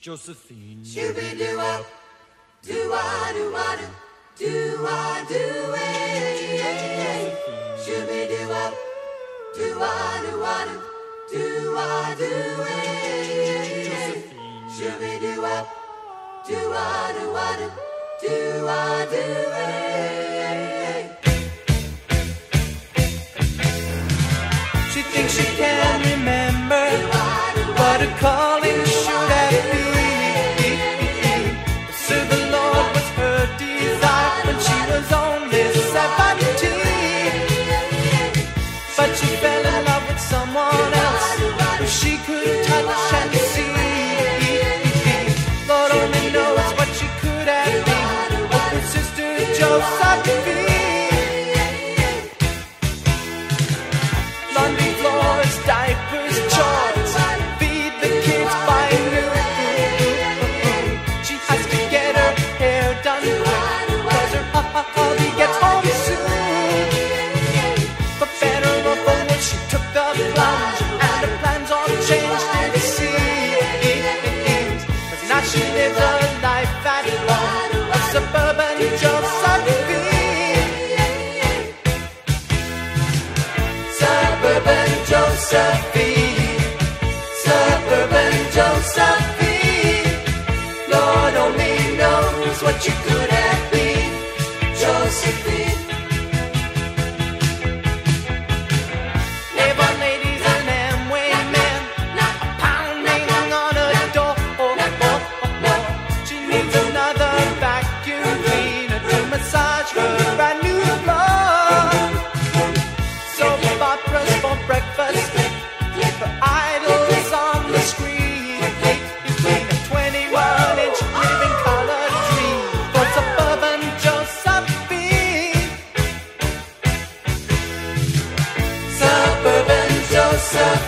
Josephine. Shooby do a do a do a do, do a do it? Shooby do a do a do a do, do a do it? Shooby do a do a do a do, do a do it? She thinks she can remember what a calling. sacrifício.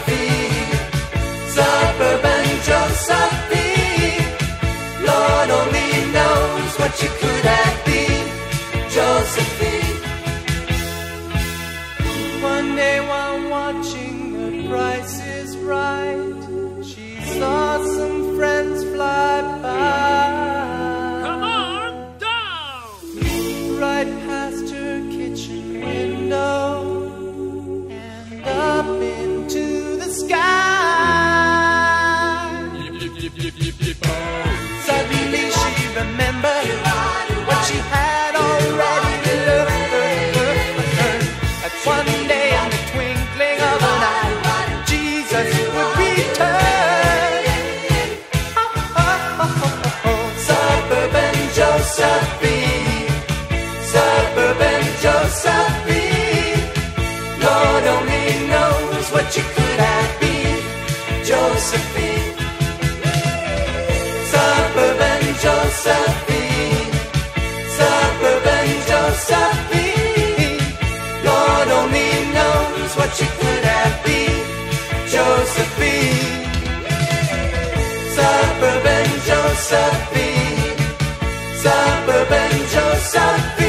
Sophie, suburban she had already learned. One day in the twinkling of an eye, Jesus would return. Suburban Josephine, suburban Josephine, Lord only knows what you could have been, Josephine. Suburban Josephine philosophy. Lord only knows what she could have been, Josephine. Suburban Josephine. Suburban Josephine.